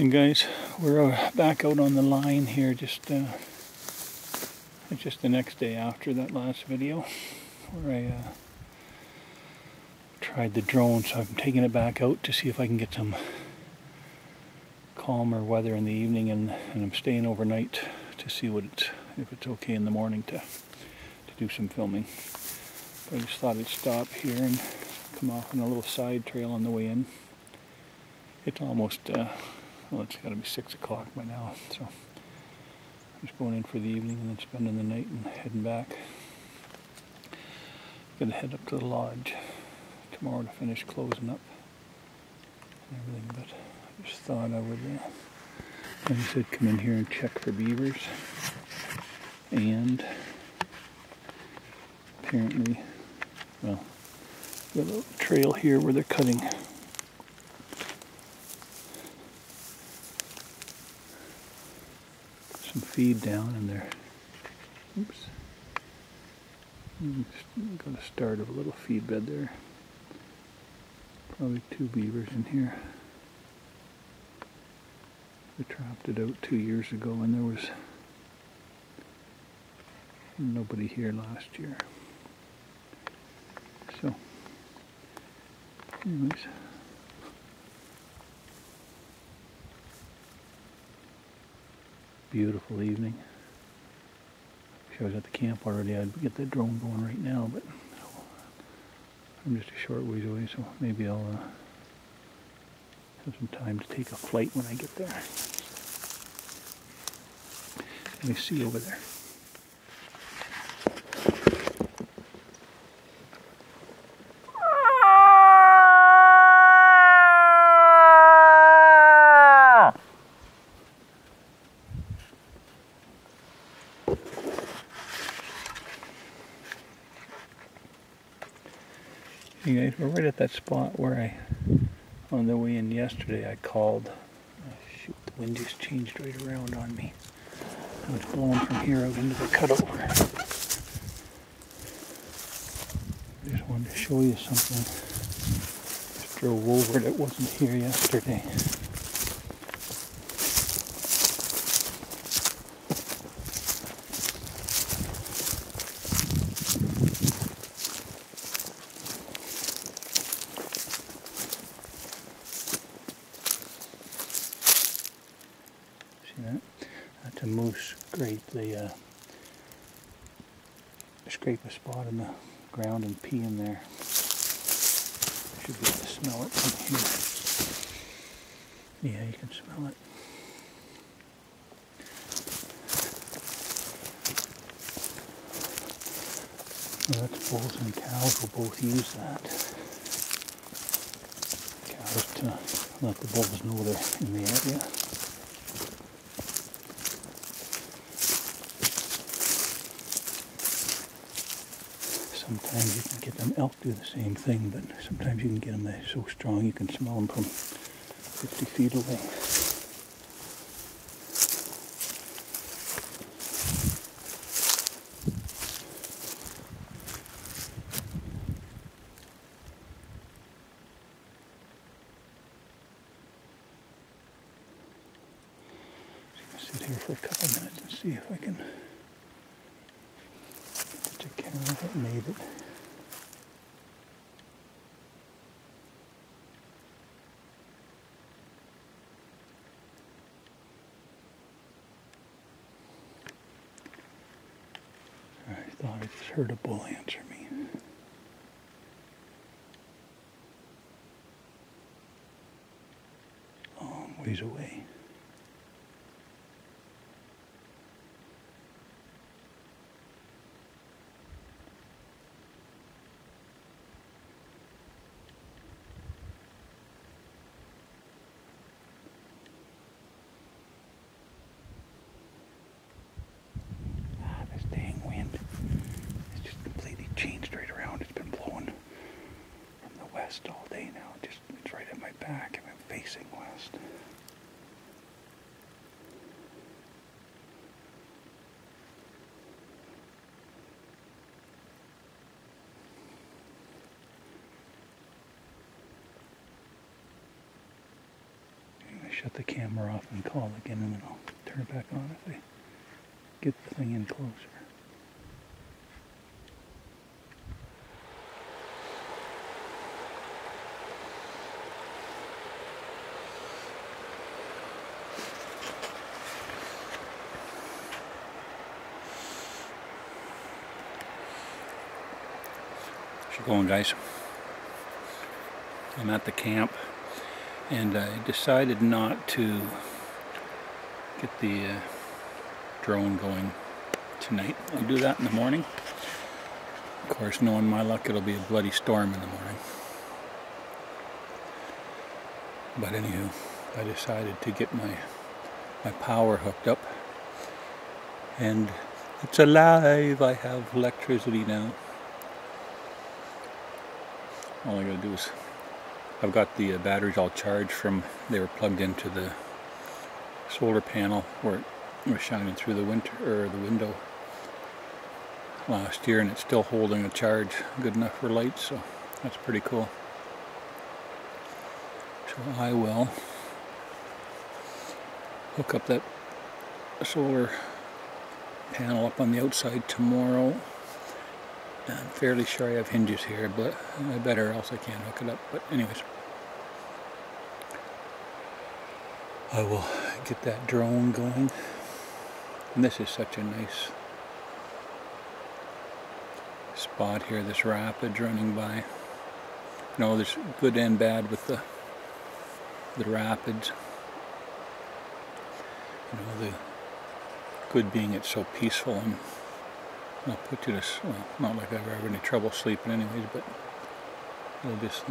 And guys, we're uh, back out on the line here just uh, just the next day after that last video where I uh, tried the drone so I'm taking it back out to see if I can get some calmer weather in the evening and, and I'm staying overnight to see what it's, if it's okay in the morning to, to do some filming. But I just thought I'd stop here and come off on a little side trail on the way in. It's almost uh, well, it's got to be 6 o'clock by now, so I'm just going in for the evening and then spending the night and heading back. Gonna head up to the lodge tomorrow to finish closing up and everything, but I just thought I would, uh, like I said, come in here and check for beavers. And apparently, well, got a little trail here where they're cutting some feed down in there. Oops. Got a start of a little feed bed there. Probably two beavers in here. We trapped it out two years ago and there was nobody here last year. So, anyways. Beautiful evening. Wish I was at the camp already. I'd get that drone going right now, but I'm just a short ways away, so maybe I'll uh, have some time to take a flight when I get there. Let me see over there. We're right at that spot where I, on the way in yesterday, I called. Oh, shoot, the wind just changed right around on me. I was blowing from here out into the cutover. Just wanted to show you something. Just drove over it. It wasn't here yesterday. See that? That's a moose scrape. They uh, scrape a spot in the ground and pee in there. Should be able to smell it from here. Yeah, you can smell it. Well, that's bulls and cows will both use that. Cows to let the bulls know they're in the area. Sometimes you can get them. Elk do the same thing, but sometimes you can get them they're so strong you can smell them from 50 feet away. Sit here for a couple minutes and see if I can get a camera that made it. I thought I just heard a bull answer me. Long ways away. Ah, this dang wind. It's just completely changed right around. It's been blowing from the west all day now. Just it's right at my back and I'm facing west. shut the camera off and call again and then I'll turn it back on if I get the thing in closer. Going guys? I'm at the camp and I decided not to get the uh, drone going tonight. I'll do that in the morning. Of course, knowing my luck, it'll be a bloody storm in the morning. But anywho, I decided to get my my power hooked up and it's alive. I have electricity now. All I gotta do is I've got the uh, batteries all charged from they were plugged into the solar panel where it was shining through the winter or the window last year and it's still holding a charge good enough for lights so that's pretty cool. So I will hook up that solar panel up on the outside tomorrow I'm fairly sure I have hinges here, but I better else I can't hook it up. But anyways, I will get that drone going. And this is such a nice spot here, this rapids running by. You know, there's good and bad with the the rapids. You know, the good being it's so peaceful and I'll put you to, well, not like I ever have any trouble sleeping anyways, but it'll just,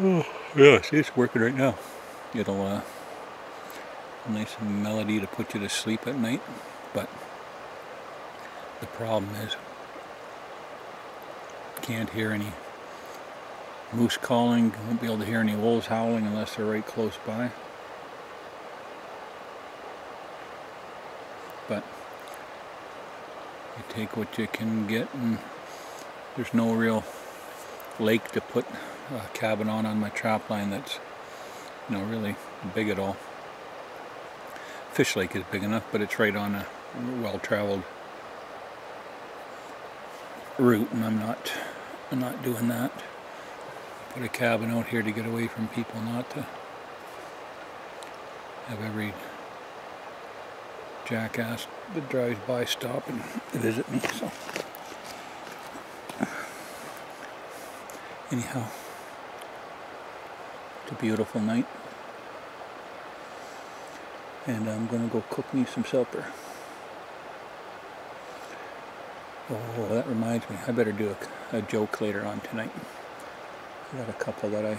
oh, yeah, see, it's working right now. It'll, uh, a nice melody to put you to sleep at night, but the problem is, can't hear any moose calling, won't be able to hear any wolves howling unless they're right close by. But you take what you can get and there's no real lake to put a cabin on on my trap line that's you know really big at all. Fish Lake is big enough but it's right on a well-traveled route and I'm not I'm not doing that. Put a cabin out here to get away from people not to have every jackass that drives by stop and visit me. So, anyhow, it's a beautiful night, and I'm gonna go cook me some supper. Oh, that reminds me, I better do a, a joke later on tonight. I got a couple that I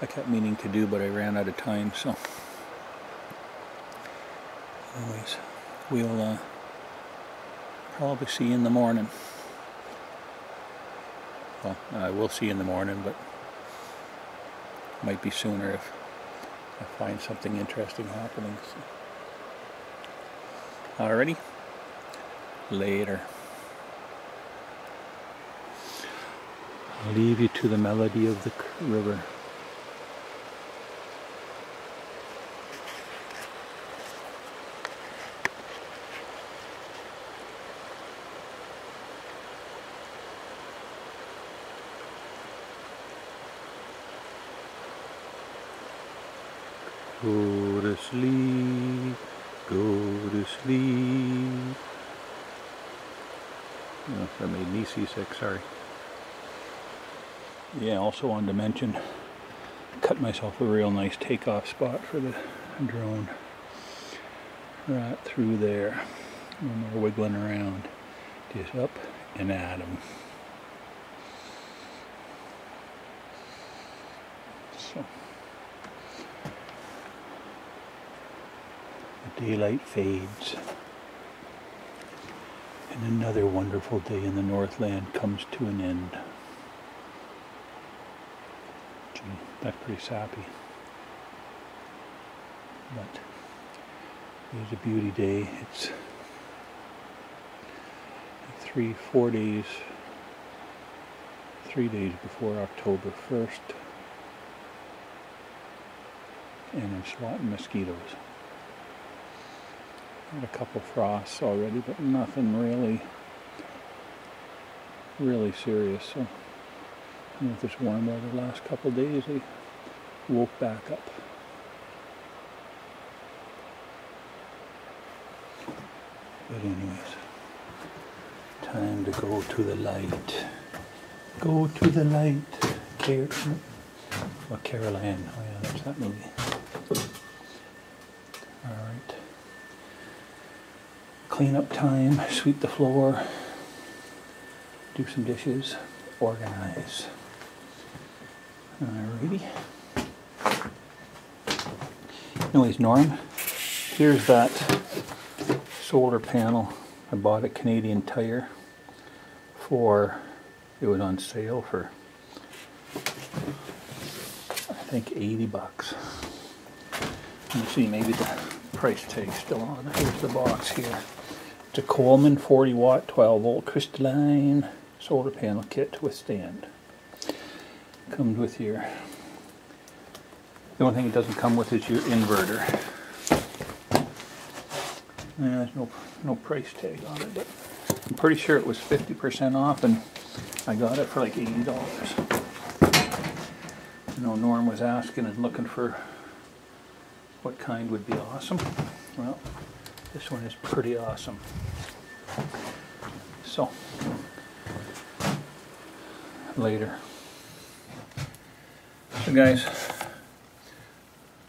I kept meaning to do, but I ran out of time, so anyways, we'll uh, probably see you in the morning. Well, I will see you in the morning, but might be sooner if I find something interesting happening. So. Alrighty, later. I'll leave you to the melody of the river. Go to sleep, go to sleep. Oh, that made me seasick, sorry. Yeah, also wanted to mention, cut myself a real nice takeoff spot for the drone. Right through there. No more wiggling around. Just up and at them. So. Daylight fades and another wonderful day in the Northland comes to an end. Gee, that's pretty sappy. But it was a beauty day. It's three, four days, three days before October 1st. and I'm swatting mosquitoes. Had a couple frosts already, but nothing really, really serious. So, with this warm weather the last couple days, they woke back up. But anyways, time to go to the light. Go to the light. Car- oh, Carol Anne. Oh yeah, that's that movie. All right. Clean up time, sweep the floor, do some dishes, organize. Alrighty. Anyways, Norm, here's that solar panel. I bought at Canadian Tire for, it was on sale for, I think 80 bucks. Let me see, maybe the price tag's still on. Here's the box here. It's a Coleman 40 watt 12 volt crystalline solar panel kit with stand. Comes with your, the only thing it doesn't come with is your inverter. Yeah, there's no no price tag on it, but I'm pretty sure it was 50% off, and I got it for like eighty dollars. You know, Norm was asking and looking for what kind would be awesome. Well, this one is pretty awesome. So, later. So guys,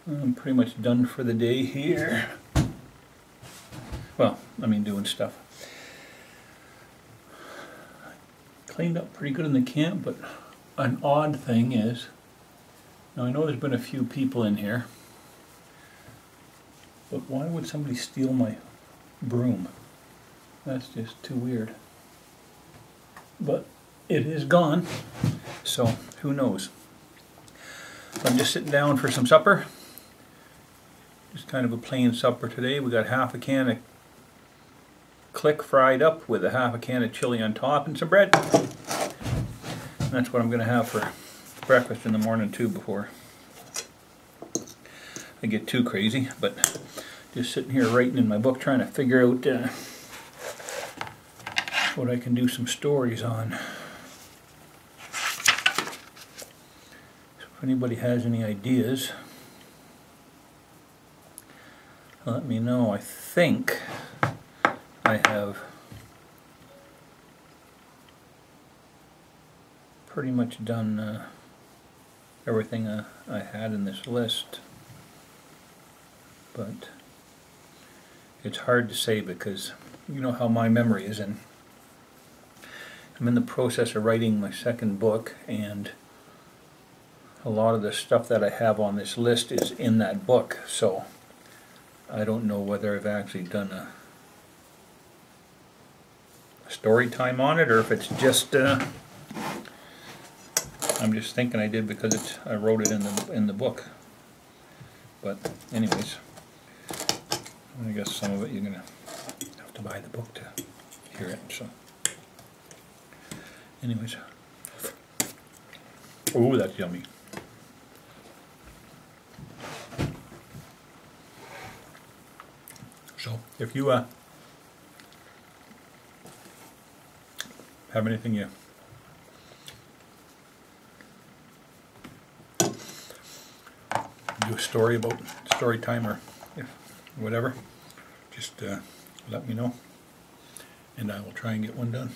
I'm pretty much done for the day here. Well, I mean doing stuff. Cleaned up pretty good in the camp, but an odd thing is, now I know there's been a few people in here, but why would somebody steal my broom? That's just too weird. But it is gone, so who knows. I'm just sitting down for some supper. Just kind of a plain supper today. We got half a can of Klik fried up with a half a can of chili on top and some bread. And that's what I'm going to have for breakfast in the morning too before I get too crazy. But just sitting here writing in my book trying to figure out uh, what I can do some stories on. So if anybody has any ideas, let me know. I think I have pretty much done uh, everything uh, I had in this list but it's hard to say because you know how my memory is and I'm in the process of writing my second book and a lot of the stuff that I have on this list is in that book so I don't know whether I've actually done a story time on it or if it's just uh, I'm just thinking I did because it's I wrote it in the in the book. But anyways I guess some of it you're gonna have to buy the book to hear it so anyways. Oh that's yummy. So if you uh have anything you do a story about story time or if, whatever, just uh, let me know. And I will try and get one done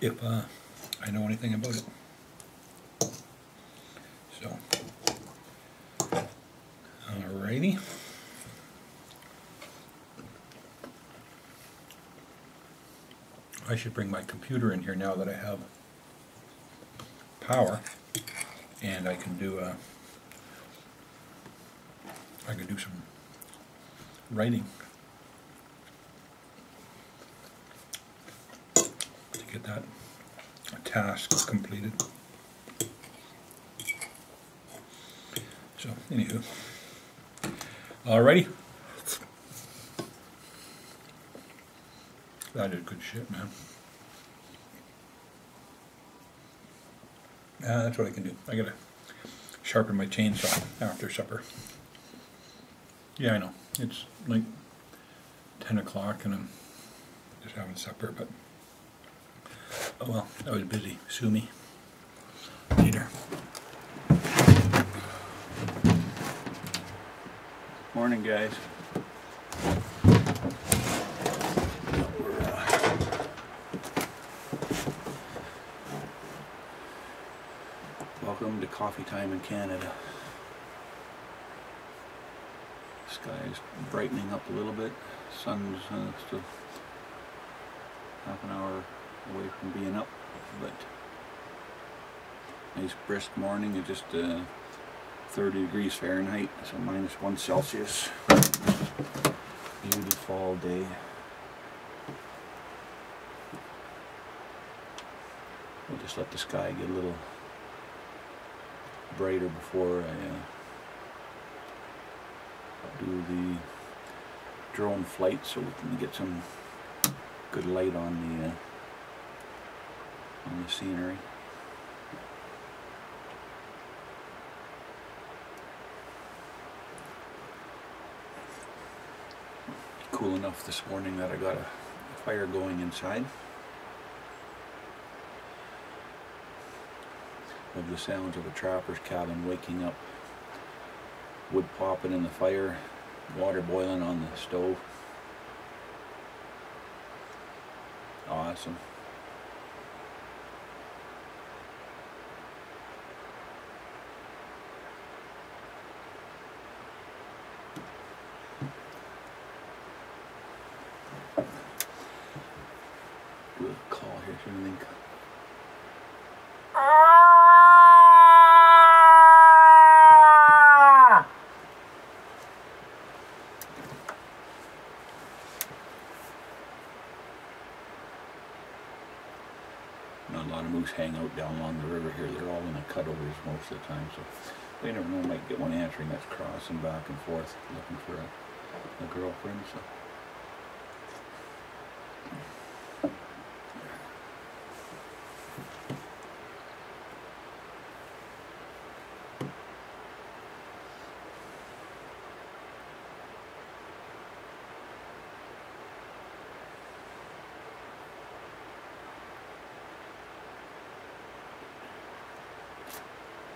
if uh, I know anything about it. So, alrighty. I should bring my computer in here now that I have power and I can do a I can do some writing to that task completed. So, anywho, alrighty. That is good shit, man. Yeah, that's what I can do. I gotta sharpen my chainsaw after supper. Yeah, I know. It's like 10 o'clock and I'm just having supper, but oh well, I was busy. Sue me. Later. Morning, guys. Welcome to coffee time in Canada. Sky is brightening up a little bit. Sun's uh, still half an hour away from being up, but nice brisk morning. It's just uh, 30 degrees Fahrenheit, so minus one Celsius. Beautiful day. We'll just let the sky get a little brighter before I uh, do the drone flight so we can get some good light on the uh, on the scenery. Cool enough this morning that I got a fire going inside. Of the sounds of a trapper's cabin waking up, wood popping in the fire, water boiling on the stove. Awesome. Do a call here, see anything. Not a lot of moose hang out down along the river here. They're all in the cutovers most of the time, so they never know. Might get one answering that's crossing back and forth looking for a, a girlfriend. So.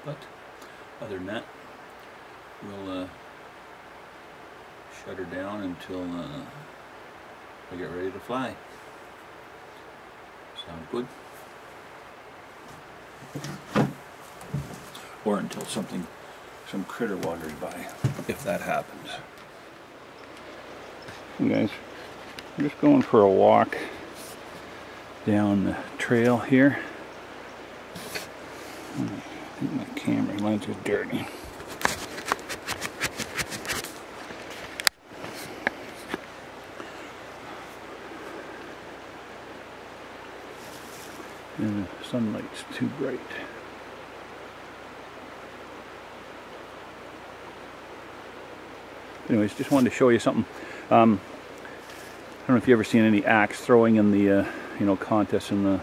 But other than that, we'll uh, shut her down until uh, we get ready to fly. Sound good? Or until something, some critter wanders by, if that happens. You guys, I'm just going for a walk down the trail here. I think my camera lens is dirty. And the sunlight's too bright. Anyways, just wanted to show you something. Um, I don't know if you ever seen any axe throwing in the, uh, you know, contest in the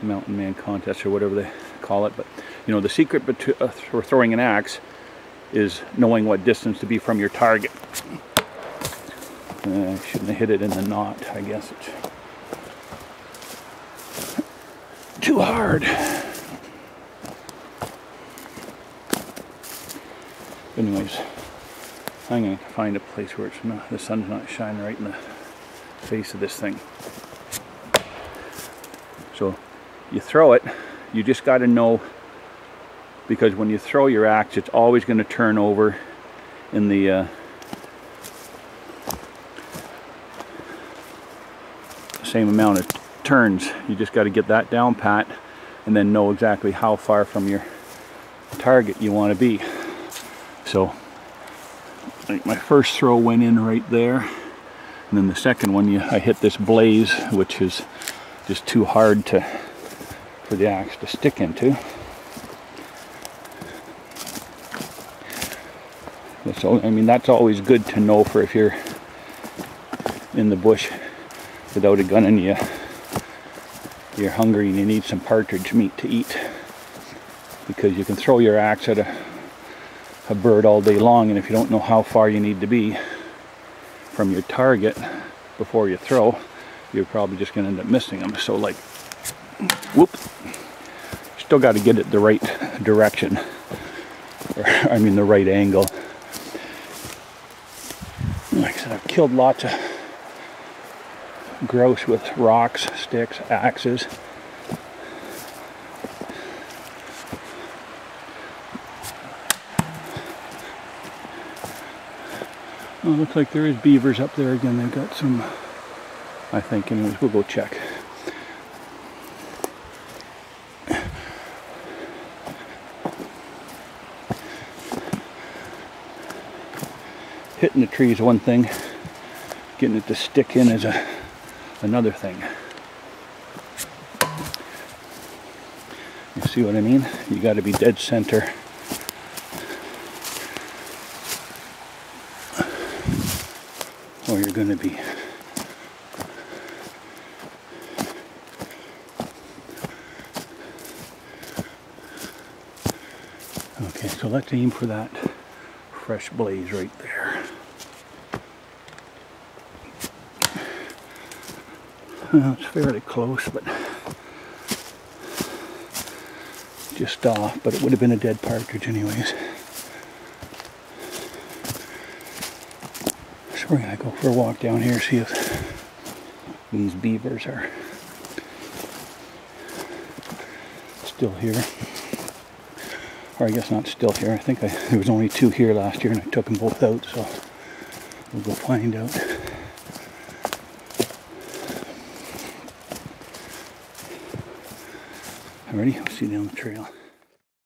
mountain man contest or whatever they call it. But you know, the secret uh, for throwing an axe is knowing what distance to be from your target. Uh, shouldn't have hit it in the knot. I guess it's too hard. Anyways, I'm to find a place where it's not, the sun's not shining right in the face of this thing. So you throw it, you just got to know because when you throw your axe, it's always to turn over in the uh, same amount of turns. You just got to get that down pat and then know exactly how far from your target you want to be. So like my first throw went in right there and then the second one you, I hit this blaze which is just too hard to for the axe to stick into. So, I mean, that's always good to know for if you're in the bush without a gun and you, you're hungry and you need some partridge meat to eat. because you can throw your axe at a, a bird all day long and if you don't know how far you need to be from your target before you throw you're probably just going to end up missing them so like whoop. Still got to get it the right direction. Or I mean the right angle. Like I said I've killed lots of grouse with rocks sticks axes Oh, looks like there is beavers up there again. They've got some, I think. Anyways, we'll go check. Hitting the tree is one thing. Getting it to stick in is a, another thing. You see what I mean? You got to be dead center. or you're going to be okay so let's aim for that fresh blaze right there well, it's fairly close but just off but it would have been a dead partridge anyways So we're gonna go for a walk down here, see if these beavers are still here. Or I guess not still here. I think I, there was only two here last year and I took them both out, so we'll go find out. Ready? We'll see down the trail.